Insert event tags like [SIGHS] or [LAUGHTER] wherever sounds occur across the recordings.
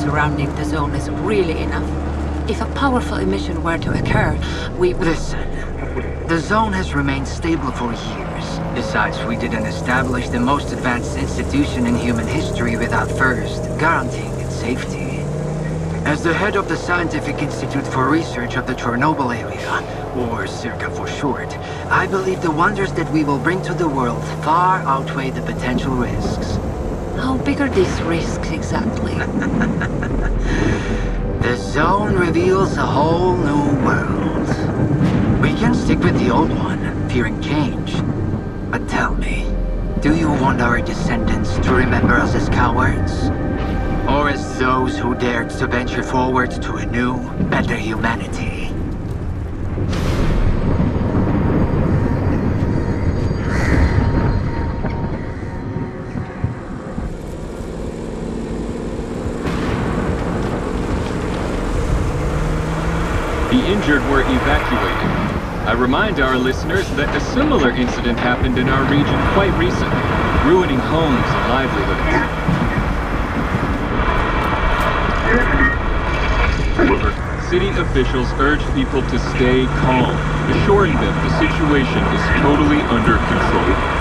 surrounding the zone is really enough? If a powerful emission were to occur, we... Listen, the zone has remained stable for years. Besides, we didn't establish the most advanced institution in human history without first guaranteeing its safety. As the head of the Scientific Institute for Research of the Chernobyl area, or SIRCAA for short, I believe the wonders that we will bring to the world far outweigh the potential risks. How big are these risks exactly? [LAUGHS] the zone reveals a whole new world. We can stick with the old one, fearing change. But tell me, do you want our descendants to remember us as cowards? Or as those who dared to venture forward to a new, better humanity. The injured were evacuated. I remind our listeners that a similar incident happened in our region quite recently, ruining homes and livelihoods. City officials urge people to stay calm, assuring them the situation is totally under control.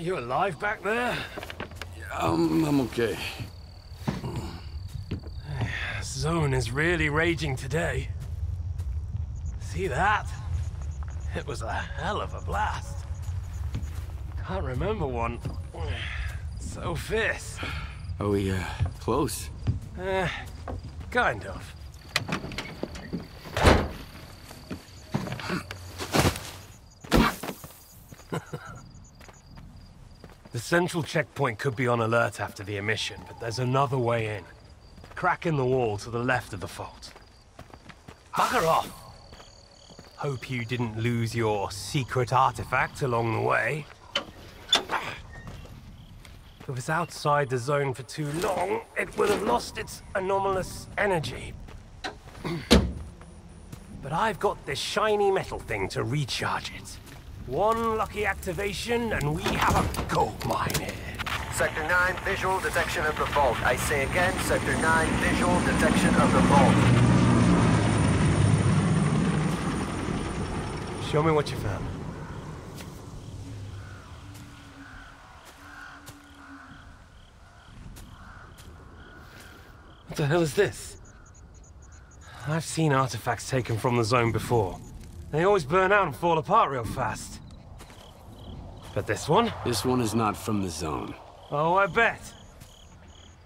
You alive back there? Um, I'm okay. [SIGHS] Zone is really raging today. See that? It was a hell of a blast. Can't remember one [SIGHS] so fierce. Are we, uh, close? Eh, kind of. Central checkpoint could be on alert after the emission, but there's another way in. Crack in the wall to the left of the fault. Bugger off! Hope you didn't lose your secret artifact along the way. If it was outside the zone for too long, it would have lost its anomalous energy. [CLEARS THROAT] but I've got this shiny metal thing to recharge it. One lucky activation, and we have a gold mine here. Sector 9, visual detection of the vault. I say again, Sector 9, visual detection of the vault. Show me what you found. What the hell is this? I've seen artifacts taken from the zone before. They always burn out and fall apart real fast. But this one? This one is not from the zone. Oh, I bet.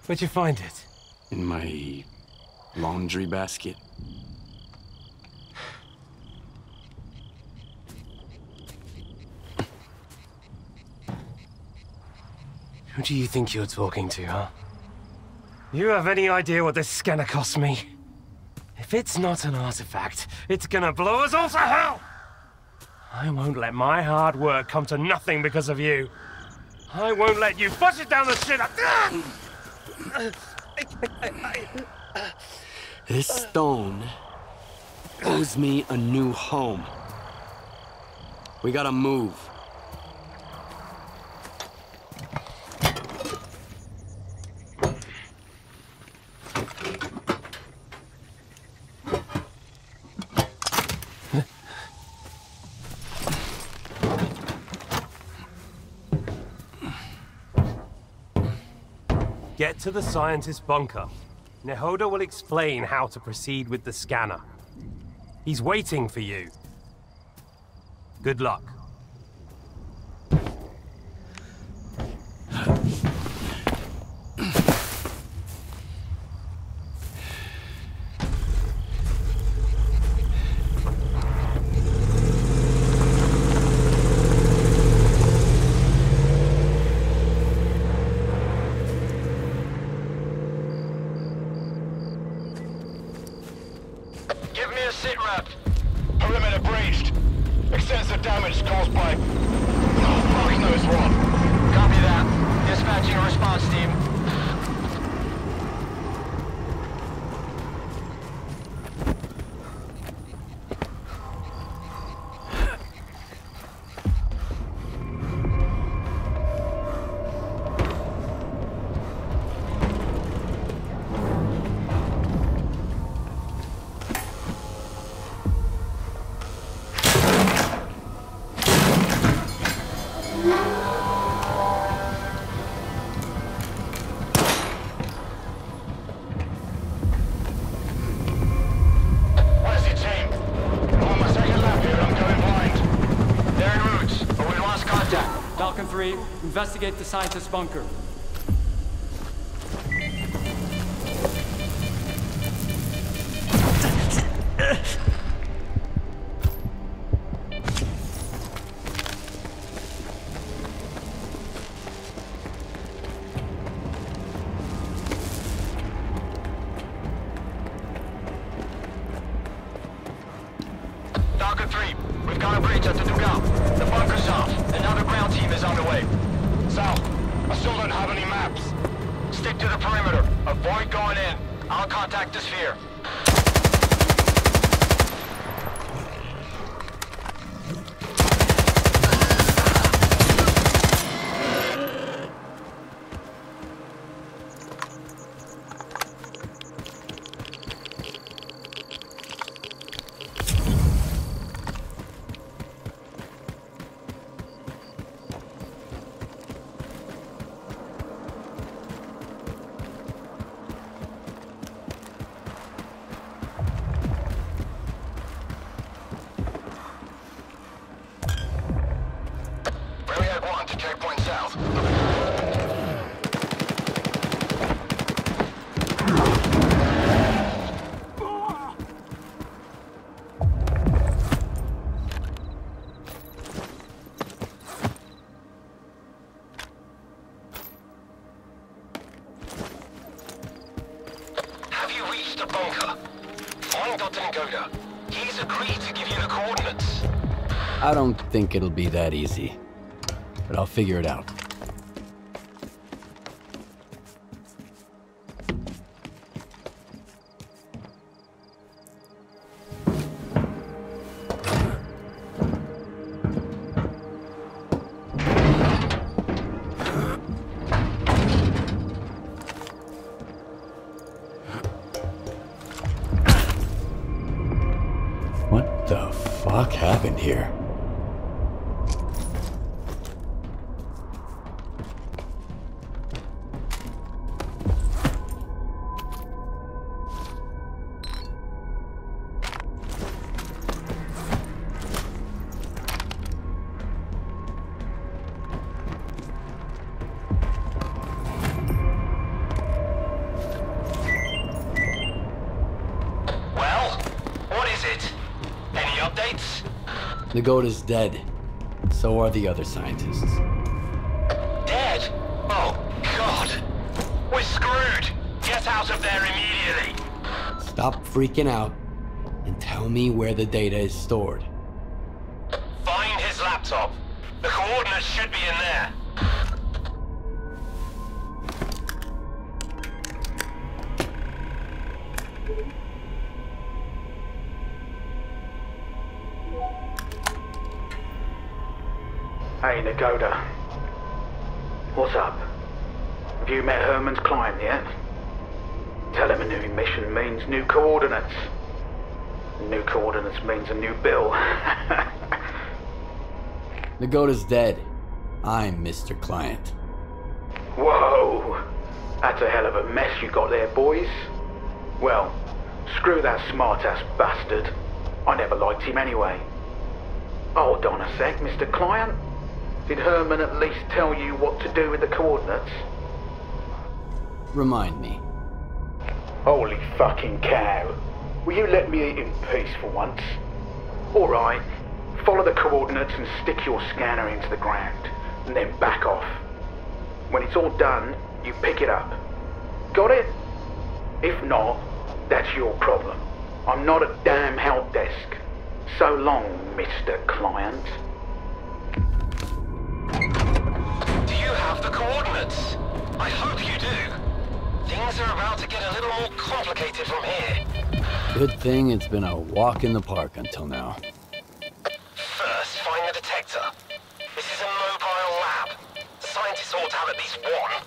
Where'd you find it? In my laundry basket. Who do you think you're talking to, huh? You have any idea what this scanner cost me? If it's not an artifact, it's gonna blow us all to hell! I won't let my hard work come to nothing because of you. I won't let you flush it down the shit. This stone owes me a new home. We gotta move. Get to the scientist bunker. Nehoda will explain how to proceed with the scanner. He's waiting for you. Good luck. Investigate the scientist's bunker. Falcon 3, we've got a breach at the Dugal. The bunker's off. Another ground team is on the way. Sal, I still don't have any maps. Stick to the perimeter. Avoid going in. I'll contact the sphere. I don't think it'll be that easy. But I'll figure it out. Nehoda's dead. So are the other scientists. Dead? Oh, God. We're screwed. Get out of there immediately. Stop freaking out and tell me where the data is stored. Find his laptop. The coordinates should be in there. Nehoda. What's up? Have you met Herman's client yet? Tell him a new mission means new coordinates. New coordinates means a new bill. [LAUGHS] Nehoda's dead. I'm Mr. Client. Whoa! That's a hell of a mess you got there, boys. Well, screw that smart-ass bastard. I never liked him anyway. Hold on a sec, Mr. Client. Did Herman at least tell you what to do with the coordinates? Remind me. Holy fucking cow. Will you let me eat in peace for once? Alright. Follow the coordinates and stick your scanner into the ground, and then back off. When it's all done, you pick it up. Got it? If not, that's your problem. I'm not a damn help desk. So long, Mr. Client. The coordinates? I hope you do. Things are about to get a little more complicated from here. Good thing it's been a walk in the park until now. First, find the detector. This is a mobile lab. The scientists ought to have at least one.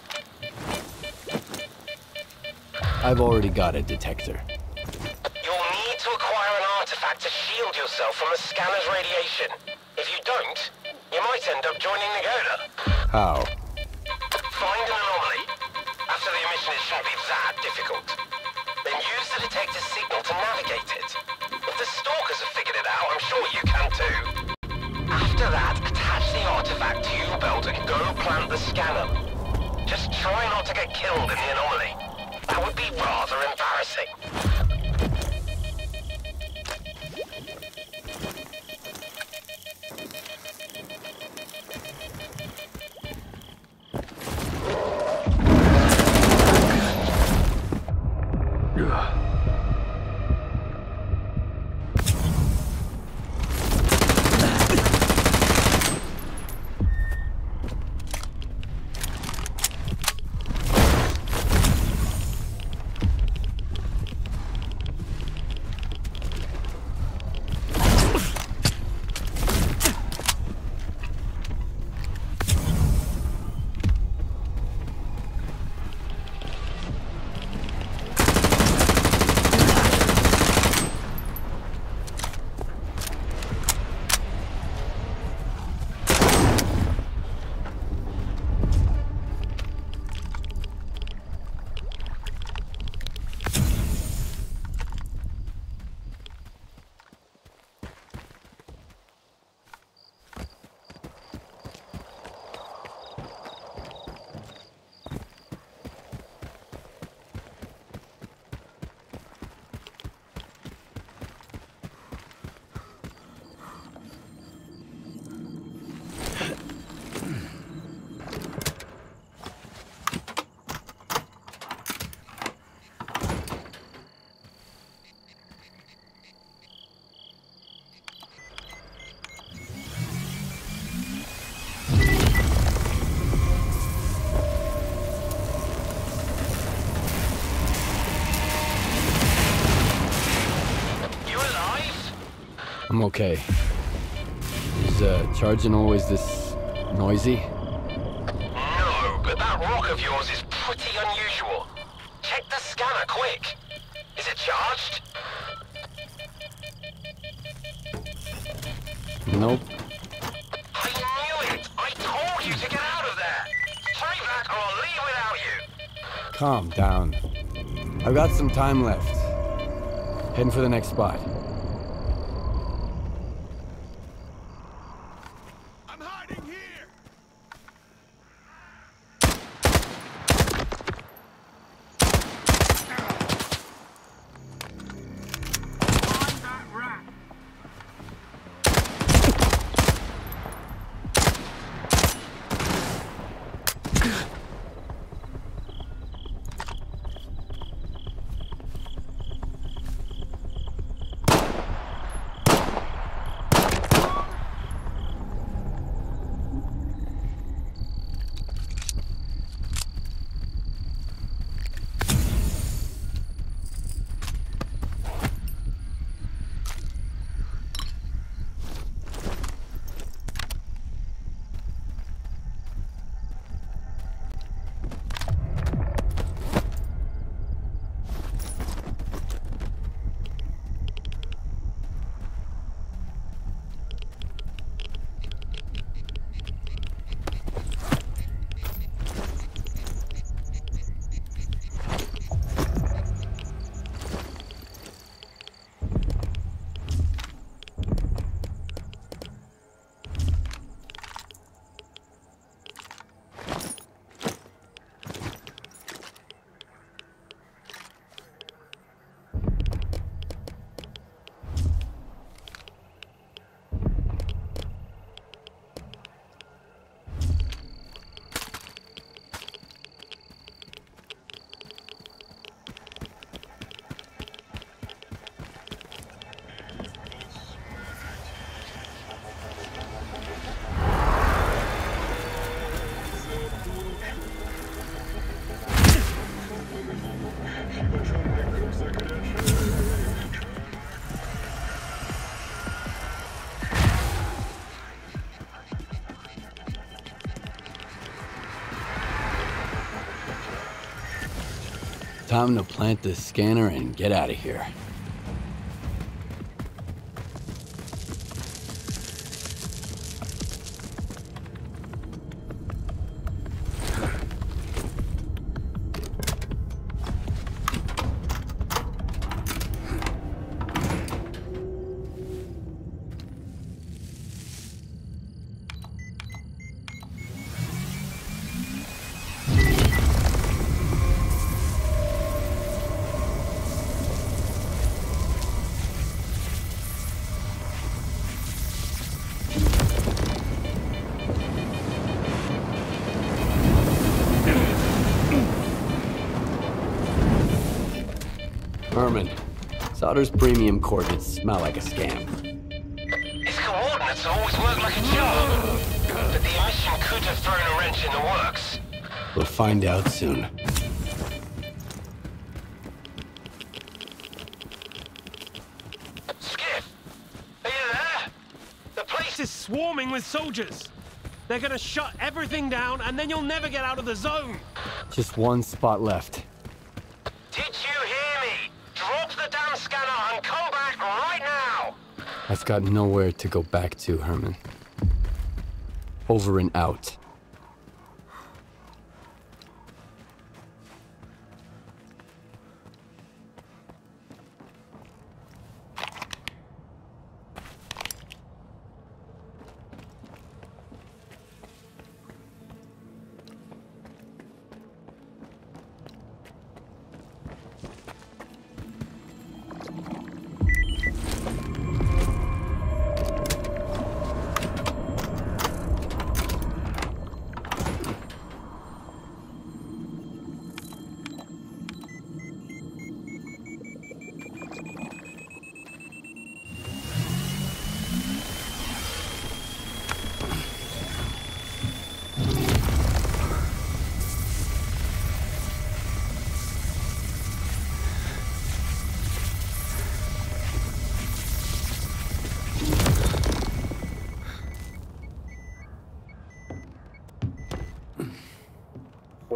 I've already got a detector. You'll need to acquire an artifact to shield yourself from the scanner's radiation. If you don't, you might end up joining Nehoda. How? It shouldn't be that difficult. Then use the detector's signal to navigate it. If the stalkers have figured it out, I'm sure you can too. After that, attach the artifact to your belt and go plant the scanner. Just try not to get killed in the anomaly. That would be rather embarrassing. I'm okay. Is uh, charging always this noisy? No, but that rock of yours is pretty unusual. Check the scanner quick. Is it charged? Nope. I knew it! I told you to get out of there! Hurry back or I'll leave without you! Calm down. I've got some time left. Heading for the next spot. Time to plant this scanner and get out of here. Solder's premium coordinates smell like a scam. His coordinates always work like a charm. But the emission could have thrown a wrench in the works. We'll find out soon. Skif! Are you there? The place is swarming with soldiers. They're gonna shut everything down, and then you'll never get out of the zone. Just one spot left. I've got nowhere to go back to, Herman. Over and out.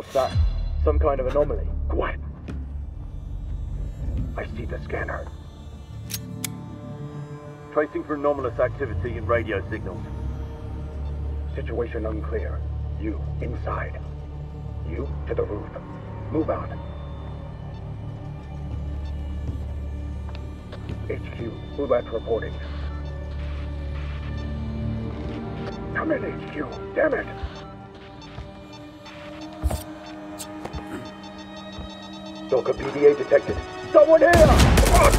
What's that? Some kind of anomaly. Quiet. I see the scanner. Tracing for anomalous activity in radio signals. Situation unclear. You, inside. You, to the roof. Move out. HQ, Ulat reporting. Come in, HQ. Damn it! Stalker PDA detected. Someone here! Oh,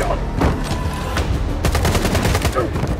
no!